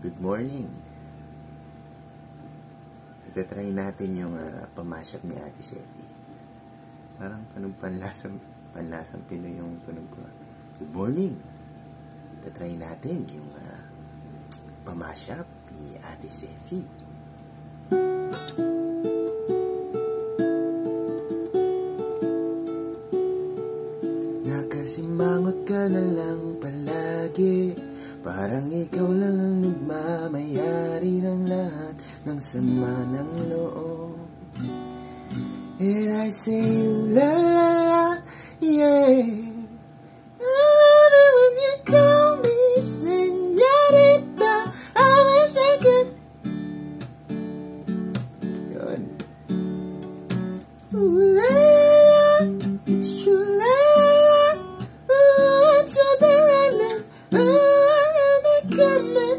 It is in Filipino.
Good morning. Itatry natin yung uh, pamashap ni Ate Sefi. Parang tunog panlasang, panlasang Pinoy yung tunog ko. Good morning. Itatry natin yung uh, pamashap ni Ate Sefi. Nakasimangot ka na lang palagi Parang ikaw lang ang nagmamayari ng lahat ng sama ng loob. And I say you la la la, yeah. Love it when you call me señorita I wish I could Yun. Ooh la, la